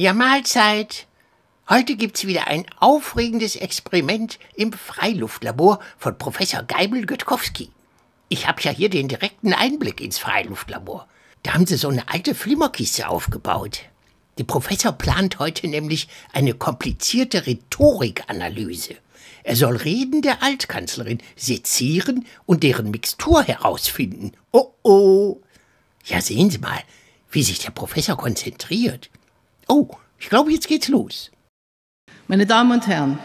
Ja, Mahlzeit. Heute gibt's wieder ein aufregendes Experiment im Freiluftlabor von Professor Geibel-Götkowski. Ich hab ja hier den direkten Einblick ins Freiluftlabor. Da haben sie so eine alte Flimmerkiste aufgebaut. Der Professor plant heute nämlich eine komplizierte Rhetorikanalyse. Er soll Reden der Altkanzlerin sezieren und deren Mixtur herausfinden. Oh oh. Ja, sehen Sie mal, wie sich der Professor konzentriert. Oh, ich glaube, jetzt geht's los. Meine Damen und Herren,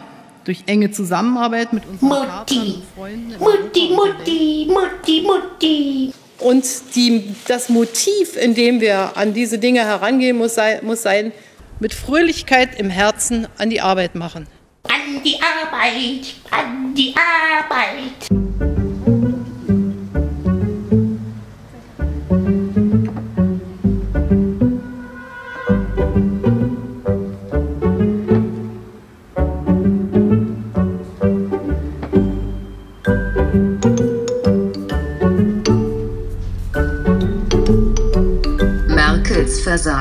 durch enge Zusammenarbeit mit unseren Mutti, Partnern und Freunden Mutti, Mutti, Mutti, Mutti. Und die, das Motiv, in dem wir an diese Dinge herangehen, muss sein, muss sein, mit Fröhlichkeit im Herzen an die Arbeit machen. An die Arbeit, an die Arbeit.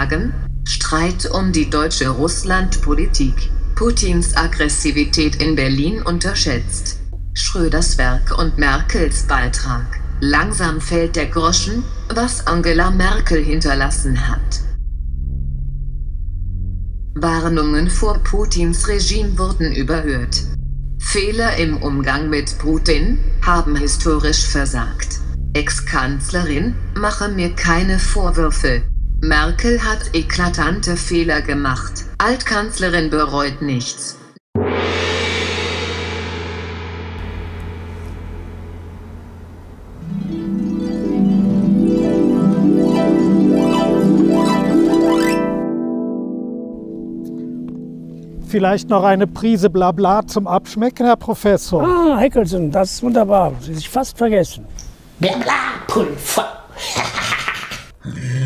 Versagen, Streit um die deutsche Russlandpolitik, Putins Aggressivität in Berlin unterschätzt, Schröders Werk und Merkels Beitrag. Langsam fällt der Groschen, was Angela Merkel hinterlassen hat. Warnungen vor Putins Regime wurden überhört. Fehler im Umgang mit Putin haben historisch versagt. Ex-Kanzlerin, mache mir keine Vorwürfe. Merkel hat eklatante Fehler gemacht. Altkanzlerin bereut nichts. Vielleicht noch eine Prise Blabla zum Abschmecken, Herr Professor. Ah, Heckelsen, das ist wunderbar. Sie sich fast vergessen. Blabla-Pulver.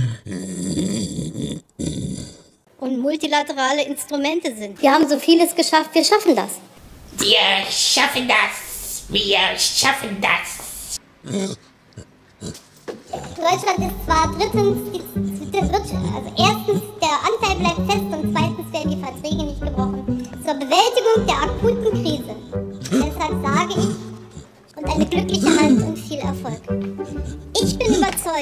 und multilaterale Instrumente sind. Wir haben so vieles geschafft, wir schaffen das. Wir schaffen das. Wir schaffen das. Deutschland ist zwar drittens, die, die, also erstens, der Anteil bleibt fest und zweitens werden die Verträge nicht gebrochen. Zur Bewältigung der akuten Krise. Deshalb sage ich, und eine glückliche Hand und viel Erfolg.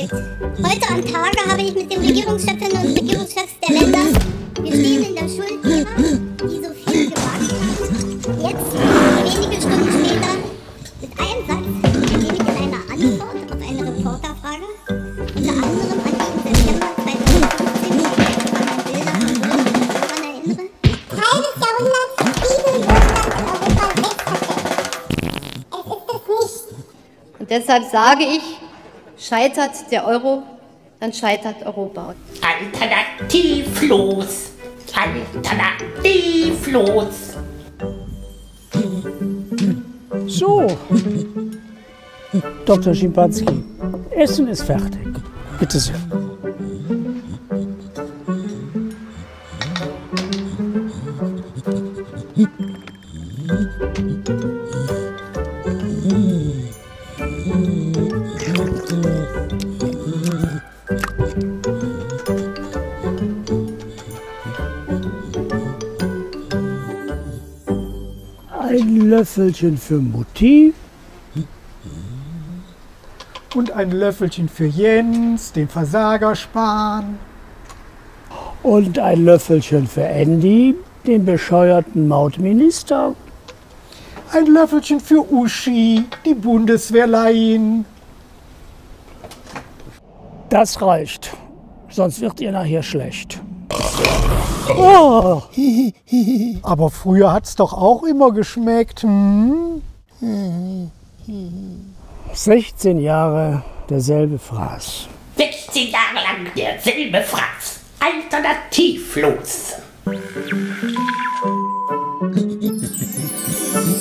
Überzeugt, heute am Tage habe ich mit den Regierungschefinnen und Regierungschefs der Länder, stehen in der Schuldnehmer, die so viel gewagt haben. Jetzt, wenige Stunden später, mit einem Satz, gebe ich in einer Antwort auf eine Reporterfrage, unter anderem an im September 2015 gestellten Bilder von Deutschland erinnere. halbes Jahrhundert Frieden, Wohlstand und Europa selbstverständlich. Es ist es nicht. Und deshalb sage ich, scheitert der Euro, dann scheitert Europa. Alternativlos. Alternativlos. So, Dr. Schimpanski, Essen ist fertig. Bitte sehr. Ein Löffelchen für Mutti. Und ein Löffelchen für Jens, den Versagerspahn. Und ein Löffelchen für Andy, den bescheuerten Mautminister. Ein Löffelchen für Uschi, die Bundeswehrlein. Das reicht. Sonst wird ihr nachher schlecht. Oh, Aber früher hat's doch auch immer geschmeckt. Hm? 16 Jahre derselbe Fraß. 16 Jahre lang derselbe Fraß. Alternativlos.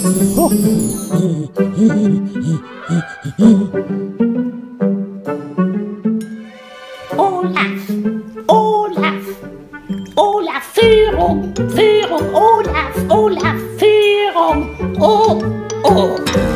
Oh. Olaf, Olaf, Olaf, Führung, Führung, Olaf, Olaf, Führung, oh, oh.